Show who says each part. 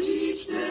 Speaker 1: each day.